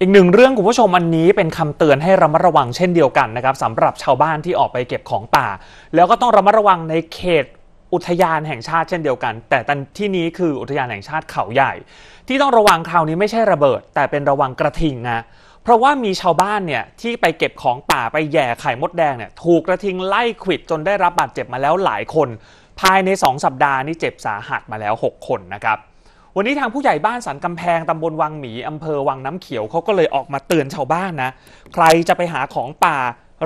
อีกหนึ่งเรื่องคุณผู้ชมอันนี้เป็นคำเตือนให้ระมัดระวังเช่นเดียวกันนะครับสำหรับชาวบ้านที่ออกไปเก็บของป่า แล้วก็ต้องระมัดระวังในเขตอุทยานแห่งชาติเช่นเดียวกัน แต่ตที่นี้คืออุทยานแห่งชาติเขาใหญ่ ที่ต้องระวังคราวนี้ไม่ใช่ระเบิด แต่เป็นระวังกระทิงนะเพราะว่ามีชาวบ้านเนี่ยที่ไปเก็บของป่าไปแย่ไข่มดแดงเนี่ยถูกกระทิงไล่ขวิดจนได้รับบาดเจ็บมาแล้วหลายคน ภายใน 2 สัปดาห์นี่เจ็บสาหัสมาแล้ว 6 คนนะครับ วันนี้ทางผู้ใหญ่บ้านสันกำแพงตำบลวังหมีอำเภอวังน้ำเขียวเขาก็เลยออกมาเตือนชาวบ้านนะ ใครจะไปหาของป่า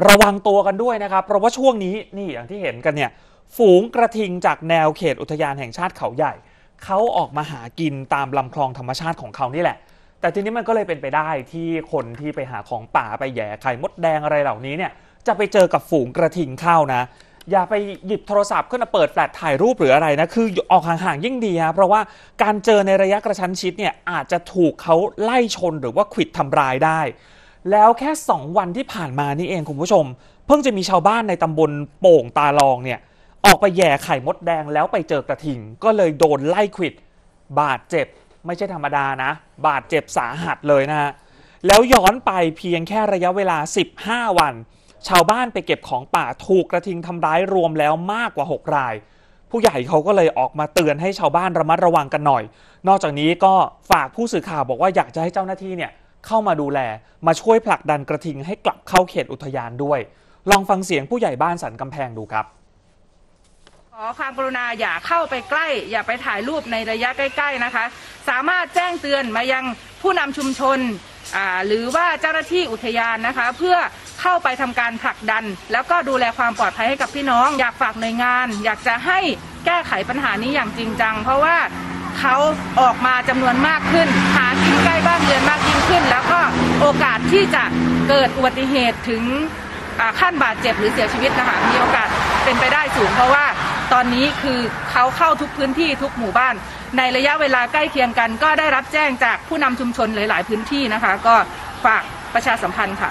ระวังตัวกันด้วยนะครับ เพราะว่าช่วงนี้นี่อย่างที่เห็นกันเนี่ย ฝูงกระทิงจากแนวเขตอุทยานแห่งชาติเขาใหญ่ เขาออกมาหากินตามลำคลองธรรมชาติของเขานี่แหละ แต่ทีนี้มันก็เลยเป็นไปได้ที่คนที่ไปหาของป่าไปแย่ไข่มดแดงอะไรเหล่านี้เนี่ยจะไปเจอกับฝูงกระทิงเข้านะ อย่าไปหยิบโทรศัพท์ขึ้นมาเปิดแฟลชถ่ายรูปหรืออะไรนะ คือออกห่างๆยิ่งดีฮะเพราะว่าการเจอในระยะกระชั้นชิดเนี่ยอาจจะถูกเขาไล่ชนหรือว่าขิดทำร้ายได้ แล้วแค่ 2 วันที่ผ่านมานี่เองคุณผู้ชม เพิ่งจะมีชาวบ้านในตำบลโป่งตาลองเนี่ยออกไปแย่ไข่มดแดงแล้วไปเจอกระทิง ก็เลยโดนไล่ขิด บาดเจ็บไม่ใช่ธรรมดานะ บาดเจ็บสาหัสเลยนะฮะแล้วย้อนไปเพียงแค่ระยะเวลา 15 วัน ชาวบ้านไปเก็บของป่าถูกกระทิงทำร้ายรวมแล้วมากกว่า 6 ราย ผู้ใหญ่เขาก็เลยออกมาเตือนให้ชาวบ้านระมัดระวังกันหน่อย นอกจากนี้ก็ฝากผู้สื่อข่าวบอกว่าอยากจะให้เจ้าหน้าที่เนี่ยเข้ามาดูแล มาช่วยผลักดันกระทิงให้กลับเข้าเขตอุทยานด้วย ลองฟังเสียงผู้ใหญ่บ้านสันกำแพงดูครับขอความกรุณาอย่าเข้าไปใกล้ อย่าไปถ่ายรูปในระยะใกล้ๆนะคะ สามารถแจ้งเตือนมายังผู้นำชุมชนหรือว่าเจ้าหน้าที่อุทยานนะคะ เพื่อ เข้าไปทำการผลักดัน แล้วก็ดูแลความปลอดภัยให้กับพี่น้อง อยากฝากหน่วยงาน อยากจะให้แก้ไขปัญหานี้อย่างจริงจัง เพราะว่าเขาออกมาจำนวนมากขึ้น หากินใกล้บ้านเรือนมากยิ่งขึ้น แล้วก็โอกาสที่จะเกิดอุบัติเหตุถึงขั้นบาดเจ็บหรือเสียชีวิตนะคะมีโอกาสเป็นไปได้สูง เพราะว่าตอนนี้คือเขาเข้าทุกพื้นที่ทุกหมู่บ้าน ในระยะเวลาใกล้เคียงกัน ก็ได้รับแจ้งจากผู้นำชุมชนหลาย ๆ พื้นที่นะคะ ก็ฝากประชาสัมพันธ์ค่ะ